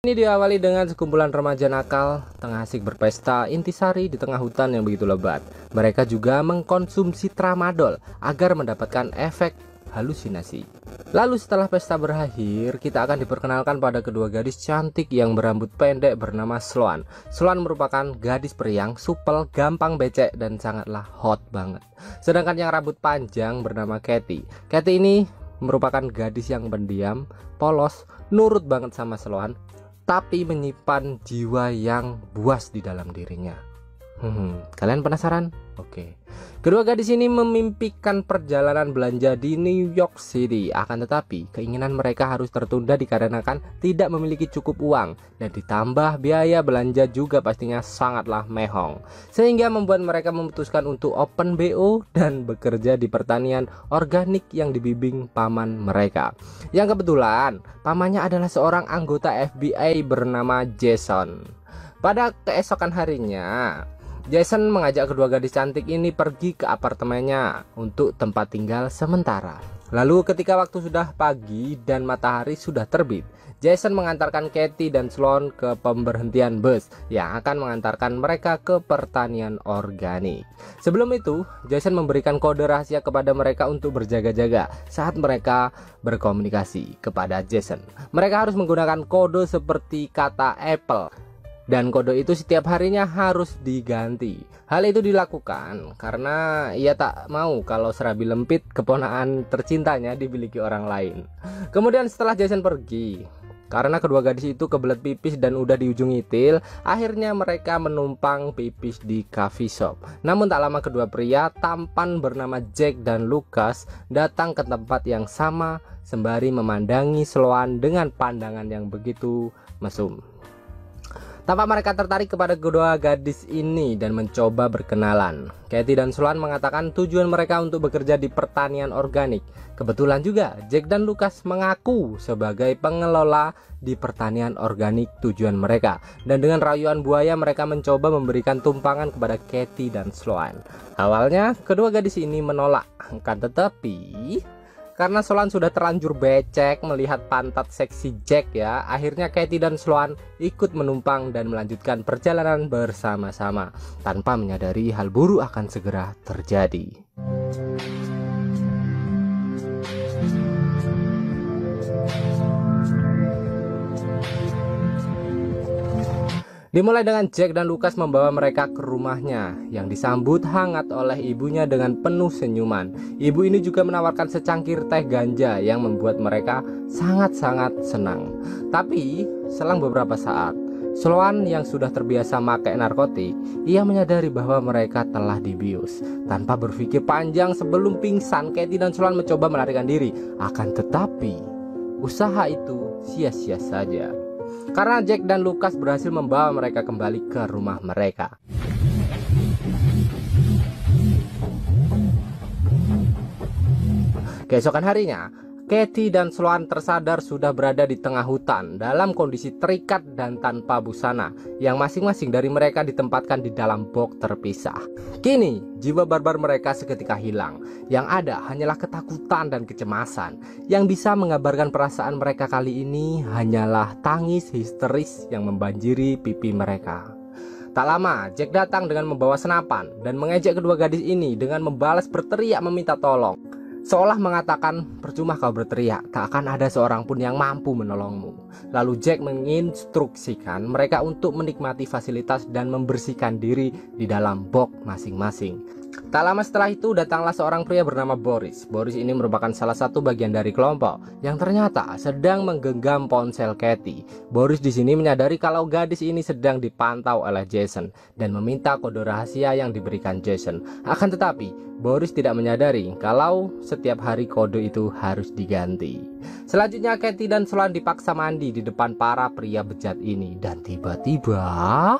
Ini diawali dengan sekumpulan remaja nakal tengah asik berpesta intisari di tengah hutan yang begitu lebat. Mereka juga mengkonsumsi tramadol agar mendapatkan efek halusinasi. Lalu setelah pesta berakhir, kita akan diperkenalkan pada kedua gadis cantik yang berambut pendek bernama Sloan. Sloan merupakan gadis periang, supel, gampang becek dan sangatlah hot banget. Sedangkan yang rambut panjang bernama Katy. Katy ini merupakan gadis yang pendiam, polos, nurut banget sama Sloan tapi menyimpan jiwa yang buas di dalam dirinya. Hmm, kalian penasaran? Oke. Kedua gadis ini memimpikan perjalanan belanja di New York City. Akan tetapi, keinginan mereka harus tertunda dikarenakan tidak memiliki cukup uang dan ditambah biaya belanja juga pastinya sangatlah mehong. Sehingga membuat mereka memutuskan untuk open BO dan bekerja di pertanian organik yang dibimbing paman mereka. Yang kebetulan, pamannya adalah seorang anggota FBI bernama Jason. Pada keesokan harinya, Jason mengajak kedua gadis cantik ini pergi ke apartemennya untuk tempat tinggal sementara. Lalu ketika waktu sudah pagi dan matahari sudah terbit, Jason mengantarkan Katie dan Sloan ke pemberhentian bus yang akan mengantarkan mereka ke pertanian organik. Sebelum itu, Jason memberikan kode rahasia kepada mereka untuk berjaga-jaga saat mereka berkomunikasi kepada Jason. Mereka harus menggunakan kode seperti kata Apple dan kode itu setiap harinya harus diganti. Hal itu dilakukan karena ia tak mau kalau serabi lempit keponaan tercintanya dimiliki orang lain. Kemudian setelah Jason pergi, karena kedua gadis itu kebelet pipis dan udah di ujung itil, akhirnya mereka menumpang pipis di coffee shop. Namun tak lama kedua pria tampan bernama Jack dan Lucas datang ke tempat yang sama sembari memandangi Sloan dengan pandangan yang begitu mesum. Tampak mereka tertarik kepada kedua gadis ini dan mencoba berkenalan. Katie dan Sloan mengatakan tujuan mereka untuk bekerja di pertanian organik. Kebetulan juga Jack dan Lucas mengaku sebagai pengelola di pertanian organik tujuan mereka. Dan dengan rayuan buaya mereka mencoba memberikan tumpangan kepada Katie dan Sloan. Awalnya kedua gadis ini menolak, akan tetapi karena Sloan sudah terlanjur becek melihat pantat seksi Jack ya. Akhirnya Katie dan Sloan ikut menumpang dan melanjutkan perjalanan bersama-sama tanpa menyadari hal buruk akan segera terjadi. Dimulai dengan Jack dan Lucas membawa mereka ke rumahnya yang disambut hangat oleh ibunya dengan penuh senyuman. Ibu ini juga menawarkan secangkir teh ganja yang membuat mereka sangat-sangat senang. Tapi selang beberapa saat, Sloan yang sudah terbiasa pakai narkotik, ia menyadari bahwa mereka telah dibius. Tanpa berpikir panjang sebelum pingsan, Katie dan Sloan mencoba melarikan diri. Akan tetapi, usaha itu sia-sia saja karena Jack dan Lucas berhasil membawa mereka kembali ke rumah mereka. Keesokan harinya, Katie dan Sloan tersadar sudah berada di tengah hutan dalam kondisi terikat dan tanpa busana yang masing-masing dari mereka ditempatkan di dalam box terpisah. Kini, jiwa barbar mereka seketika hilang. Yang ada hanyalah ketakutan dan kecemasan. Yang bisa mengabarkan perasaan mereka kali ini hanyalah tangis histeris yang membanjiri pipi mereka. Tak lama, Jack datang dengan membawa senapan dan mengejek kedua gadis ini dengan membalas berteriak meminta tolong. Seolah mengatakan, percuma kau berteriak, tak akan ada seorang pun yang mampu menolongmu. Lalu Jack menginstruksikan mereka untuk menikmati fasilitas dan membersihkan diri di dalam box masing-masing. Tak lama setelah itu datanglah seorang pria bernama Boris. Boris ini merupakan salah satu bagian dari kelompok yang ternyata sedang menggenggam ponsel Katy. Boris di sini menyadari kalau gadis ini sedang dipantau oleh Jason dan meminta kode rahasia yang diberikan Jason. Akan tetapi, Boris tidak menyadari kalau setiap hari kode itu harus diganti. Selanjutnya Katy dan Sloan dipaksa mandi di depan para pria bejat ini dan tiba-tiba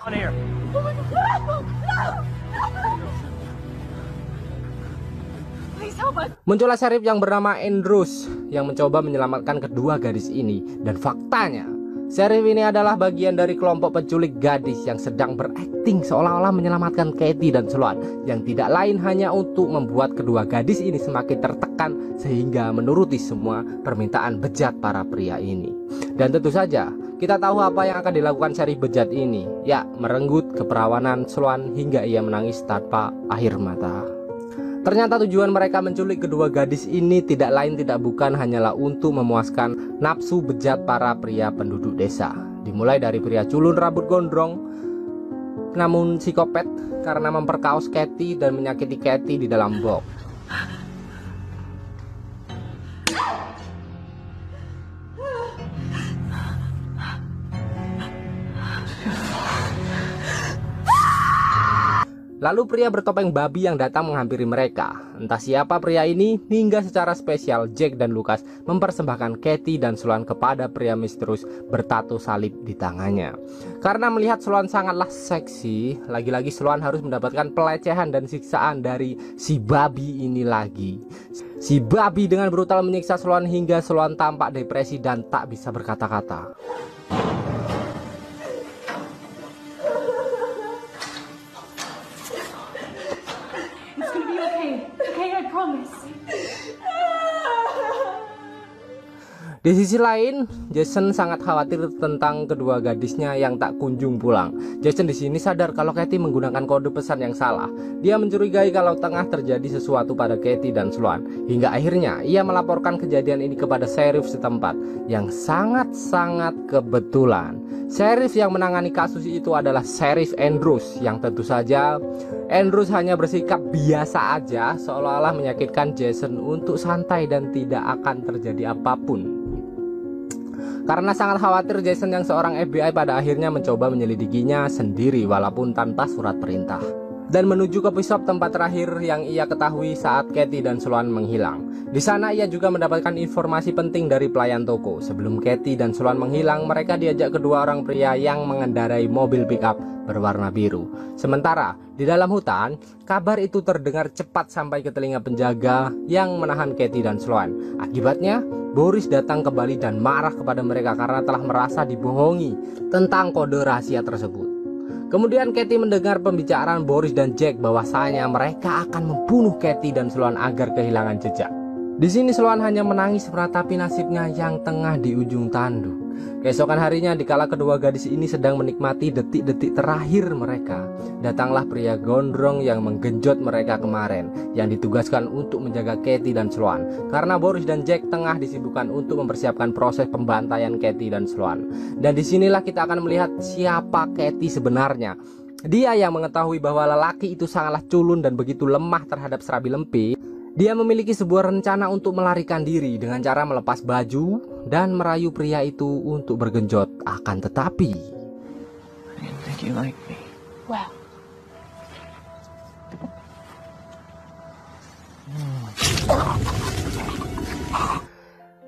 Muncullah Sheriff yang bernama Andrews yang mencoba menyelamatkan kedua gadis ini dan faktanya Sheriff ini adalah bagian dari kelompok penculik gadis yang sedang berakting seolah-olah menyelamatkan Katie dan Sloan yang tidak lain hanya untuk membuat kedua gadis ini semakin tertekan sehingga menuruti semua permintaan bejat para pria ini. Dan tentu saja Kita tahu apa yang akan dilakukan Syarif bejat ini. Ya, merenggut keperawanan Sloan hingga ia menangis tanpa air mata. Ternyata tujuan mereka menculik kedua gadis ini tidak lain tidak bukan hanyalah untuk memuaskan nafsu bejat para pria penduduk desa. Dimulai dari pria culun rambut gondrong, namun psikopat karena memperkaos Kathy dan menyakiti Kathy di dalam box. Lalu pria bertopeng babi yang datang menghampiri mereka. Entah siapa pria ini, hingga secara spesial Jack dan Lucas mempersembahkan Katie dan Sloan kepada pria misterius bertato salib di tangannya. Karena melihat Sloan sangatlah seksi, lagi-lagi Sloan harus mendapatkan pelecehan dan siksaan dari si babi ini lagi. Si babi dengan brutal menyiksa Sloan hingga Sloan tampak depresi dan tak bisa berkata-kata. Di sisi lain, Jason sangat khawatir tentang kedua gadisnya yang tak kunjung pulang. Jason di sini sadar kalau Katie menggunakan kode pesan yang salah. Dia mencurigai kalau tengah terjadi sesuatu pada Katie dan Sloan. Hingga akhirnya ia melaporkan kejadian ini kepada sheriff setempat yang sangat-sangat kebetulan. Sheriff yang menangani kasus itu adalah Sheriff Andrews yang tentu saja Andrews hanya bersikap biasa aja seolah-olah menyakitkan Jason untuk santai dan tidak akan terjadi apa pun. Karena sangat khawatir Jason yang seorang FBI pada akhirnya mencoba menyelidikinya sendiri walaupun tanpa surat perintah. Dan menuju ke pisop tempat terakhir yang ia ketahui saat Katie dan Sloan menghilang. Di sana ia juga mendapatkan informasi penting dari pelayan toko. Sebelum Katie dan Sloan menghilang, mereka diajak kedua orang pria yang mengendarai mobil pickup berwarna biru. Sementara di dalam hutan, kabar itu terdengar cepat sampai ke telinga penjaga yang menahan Katie dan Sloan. Akibatnya, Boris datang kembali dan marah kepada mereka karena telah merasa dibohongi tentang kode rahasia tersebut. Kemudian Katie mendengar pembicaraan Boris dan Jack bahwasanya mereka akan membunuh Katie dan Sloan agar kehilangan jejak. Di sini Sloan hanya menangis meratapi nasibnya yang tengah di ujung tanduk. Keesokan harinya dikala kedua gadis ini sedang menikmati detik-detik terakhir mereka Datanglah pria gondrong yang menggenjot mereka kemarin Yang ditugaskan untuk menjaga Katie dan Sloan. Karena Boris dan Jack tengah disibukkan untuk mempersiapkan proses pembantaian Katie dan Sloan. Dan di sinilah kita akan melihat siapa Katie sebenarnya. Dia yang mengetahui bahwa lelaki itu sangatlah culun dan begitu lemah terhadap serabi lempi. Dia memiliki sebuah rencana untuk melarikan diri dengan cara melepas baju dan merayu pria itu untuk bergenjot. Akan tetapi,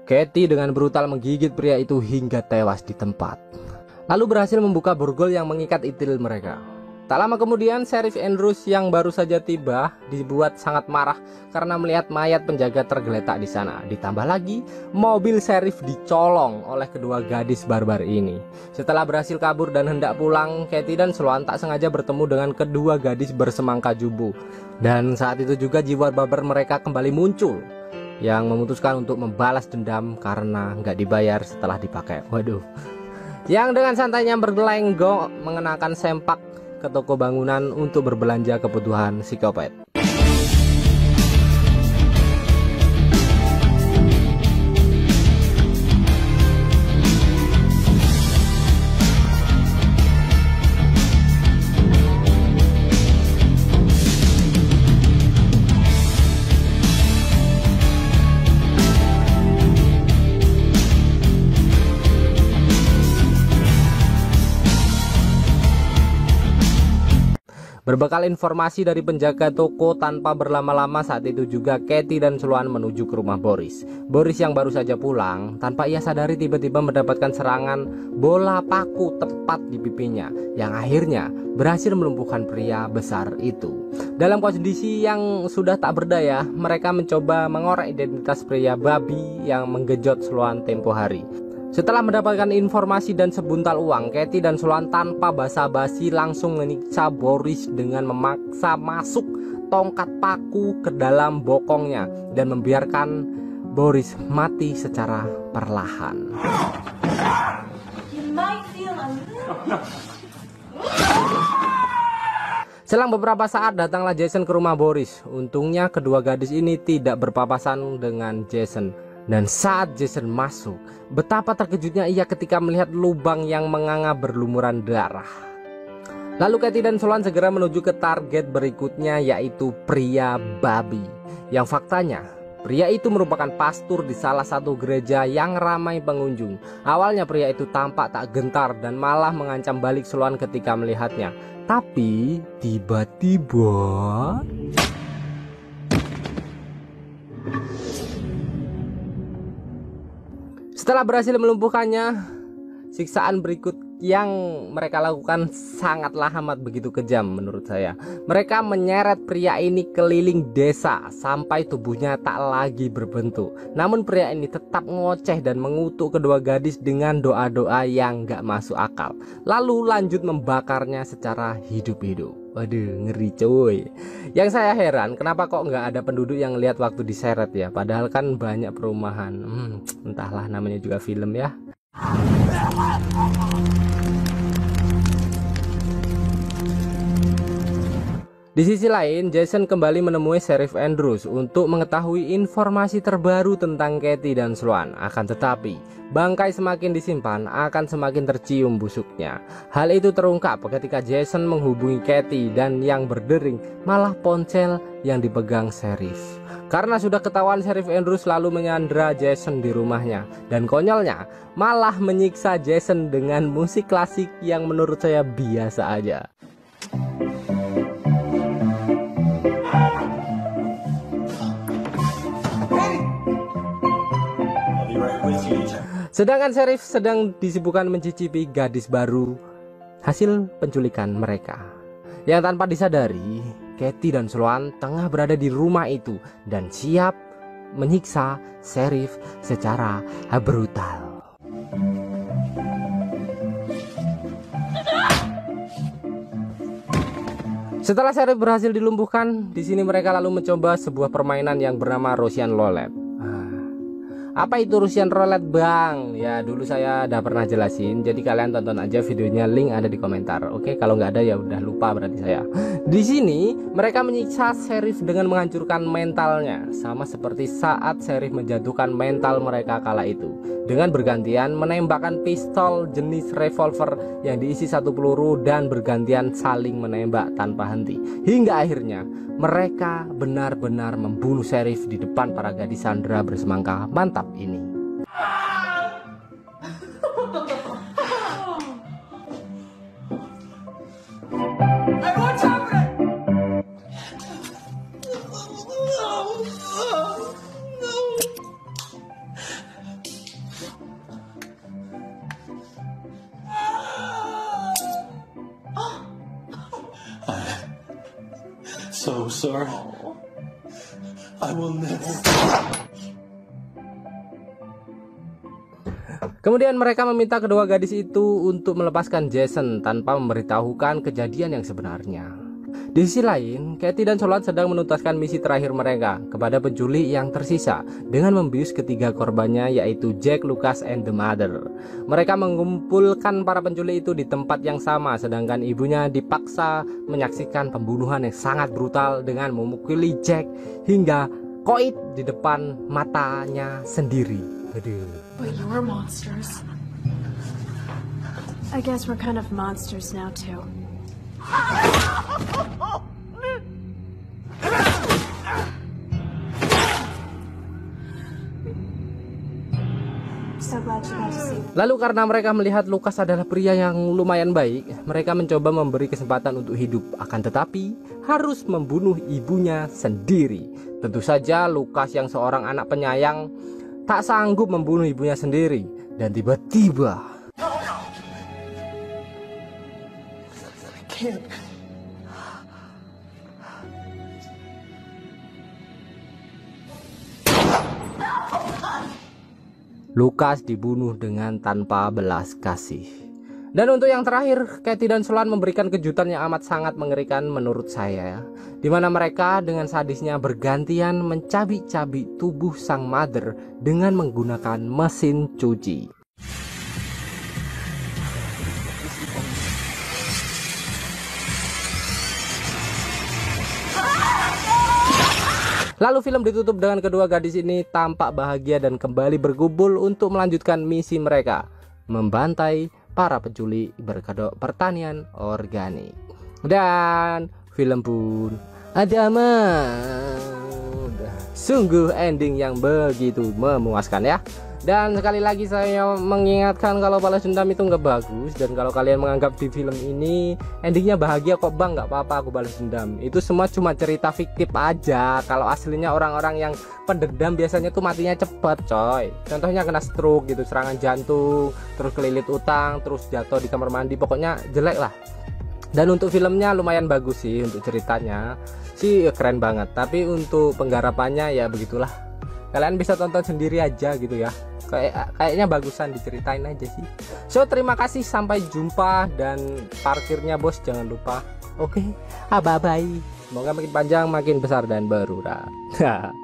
Katie dengan brutal menggigit pria itu hingga tewas di tempat. Lalu berhasil membuka borgol yang mengikat itil mereka. Tak lama kemudian, Sheriff Andrews yang baru saja tiba dibuat sangat marah karena melihat mayat penjaga tergeletak di sana. Ditambah lagi, mobil Sheriff dicolong oleh kedua gadis barbar ini. Setelah berhasil kabur dan hendak pulang, Katie dan Sloan tak sengaja bertemu dengan kedua gadis bersemangka jubu. Dan saat itu juga jiwa barbar mereka kembali muncul yang memutuskan untuk membalas dendam karena nggak dibayar setelah dipakai. Waduh. Yang dengan santainya bergelenggong mengenakan sempak ke toko bangunan untuk berbelanja kebutuhan psikopat. Berbekal informasi dari penjaga toko tanpa berlama-lama saat itu juga Katie dan Sloan menuju ke rumah Boris. Boris yang baru saja pulang, tanpa ia sadari tiba-tiba mendapatkan serangan bola paku tepat di pipinya yang akhirnya berhasil melumpuhkan pria besar itu. Dalam kondisi yang sudah tak berdaya, mereka mencoba mengorek identitas pria babi yang menggejot Sloan tempo hari. Setelah mendapatkan informasi dan sebuntal uang, Katie dan Sloan tanpa basa-basi langsung menyiksa Boris dengan memaksa masuk tongkat paku ke dalam bokongnya dan membiarkan Boris mati secara perlahan. Selang beberapa saat datanglah Jason ke rumah Boris. Untungnya kedua gadis ini tidak berpapasan dengan Jason. Dan saat Jason masuk, betapa terkejutnya ia ketika melihat lubang yang menganga berlumuran darah. Lalu Katie dan Solon segera menuju ke target berikutnya yaitu pria babi. Yang faktanya, pria itu merupakan pastor di salah satu gereja yang ramai pengunjung. Awalnya pria itu tampak tak gentar dan malah mengancam balik Solon ketika melihatnya. Tapi tiba-tiba Setelah berhasil melumpuhkannya, siksaan berikut yang mereka lakukan sangatlah amat begitu kejam menurut saya. Mereka menyeret pria ini keliling desa sampai tubuhnya tak lagi berbentuk. Namun pria ini tetap ngoceh dan mengutuk kedua gadis dengan doa-doa yang gak masuk akal. Lalu lanjut membakarnya secara hidup-hidup. Waduh ngeri cuy Yang saya heran kenapa kok nggak ada penduduk yang lihat waktu diseret ya Padahal kan banyak perumahan hmm, Entahlah namanya juga film ya Di sisi lain, Jason kembali menemui Sheriff Andrews untuk mengetahui informasi terbaru tentang Katie dan Sloan. Akan tetapi, bangkai semakin disimpan akan semakin tercium busuknya. Hal itu terungkap ketika Jason menghubungi Katie dan yang berdering malah ponsel yang dipegang Sheriff. Karena sudah ketahuan Sheriff Andrews selalu menyandra Jason di rumahnya dan konyolnya malah menyiksa Jason dengan musik klasik yang menurut saya biasa aja. Sedangkan Sheriff sedang disibukkan mencicipi gadis baru hasil penculikan mereka. Yang tanpa disadari, Katie dan Sloan tengah berada di rumah itu dan siap menyiksa Sheriff secara brutal. Setelah Sheriff berhasil dilumpuhkan, di sini mereka lalu mencoba sebuah permainan yang bernama Russian Roulette. Apa itu Russian Roulette Bang? Ya dulu saya udah pernah jelasin. Jadi kalian tonton aja videonya, link ada di komentar. Oke, kalau nggak ada ya udah lupa berarti saya. Di sini mereka menyiksa Sheriff dengan menghancurkan mentalnya, sama seperti saat Sheriff menjatuhkan mental mereka kala itu. Dengan bergantian menembakkan pistol jenis revolver yang diisi satu peluru dan bergantian saling menembak tanpa henti. Hingga akhirnya mereka benar-benar membunuh Sheriff di depan para gadis Sandra bersemangka mantap atap ini. so sorry. I will never. Kemudian mereka meminta kedua gadis itu untuk melepaskan Jason tanpa memberitahukan kejadian yang sebenarnya. Di sisi lain, Katie dan Solat sedang menuntaskan misi terakhir mereka kepada penculik yang tersisa dengan membius ketiga korbannya yaitu Jack, Lucas, and the Mother. Mereka mengumpulkan para penculik itu di tempat yang sama sedangkan ibunya dipaksa menyaksikan pembunuhan yang sangat brutal dengan memukuli Jack hingga koit di depan matanya sendiri. Aduh. But you're monsters. I guess we're kind of monsters now too. Lalu karena mereka melihat Lukas adalah pria yang lumayan baik, mereka mencoba memberi kesempatan untuk hidup. Akan tetapi harus membunuh ibunya sendiri. Tentu saja Lukas yang seorang anak penyayang tak sanggup membunuh ibunya sendiri dan tiba-tiba Lukas dibunuh dengan tanpa belas kasih. Dan untuk yang terakhir, Katie dan Solan memberikan kejutan yang amat sangat mengerikan menurut saya di mana mereka dengan sadisnya bergantian mencabi-cabi tubuh sang mother dengan menggunakan mesin cuci. Lalu film ditutup dengan kedua gadis ini tampak bahagia dan kembali bergubul untuk melanjutkan misi mereka, membantai para penculik berkedok pertanian organik. Dan film pun ada Sungguh ending yang begitu memuaskan ya. Dan sekali lagi saya mengingatkan kalau balas dendam itu nggak bagus dan kalau kalian menganggap di film ini endingnya bahagia kok bang nggak apa-apa aku balas dendam. Itu semua cuma cerita fiktif aja. Kalau aslinya orang-orang yang pendendam biasanya tuh matinya cepet coy. Contohnya kena stroke gitu serangan jantung terus kelilit utang terus jatuh di kamar mandi pokoknya jelek lah dan untuk filmnya lumayan bagus sih untuk ceritanya. Sih keren banget. Tapi untuk penggarapannya ya begitulah. Kalian bisa tonton sendiri aja gitu ya. Kayak kayaknya bagusan diceritain aja sih. So terima kasih. Sampai jumpa dan parkirnya bos. Jangan lupa. Oke. Okay. bye bye semoga makin panjang makin besar dan berurang